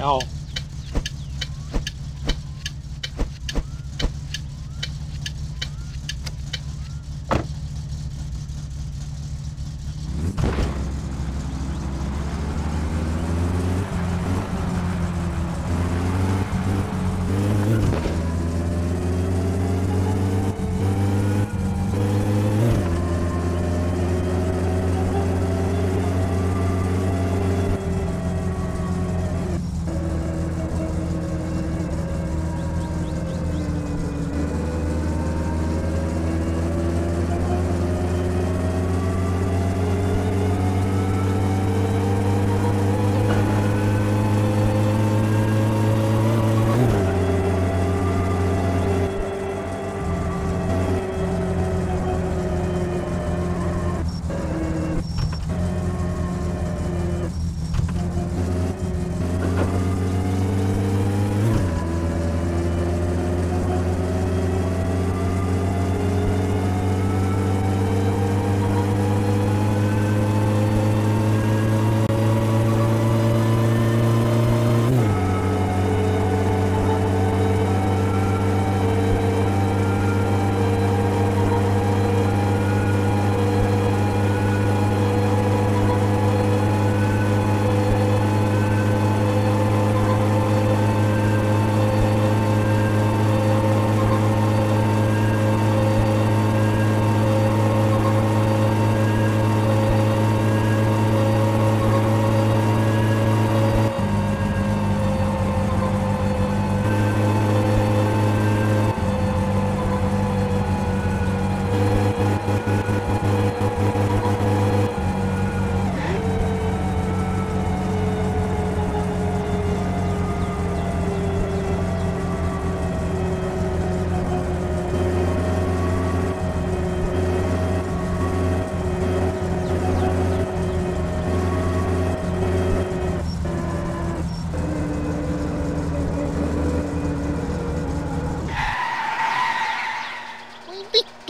然后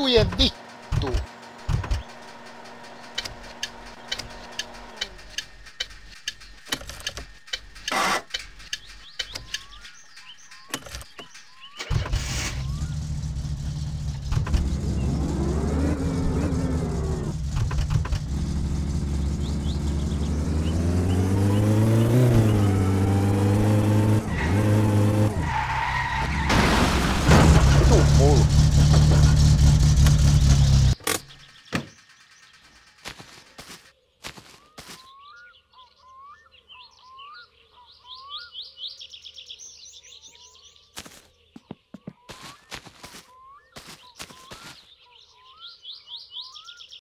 Vittu.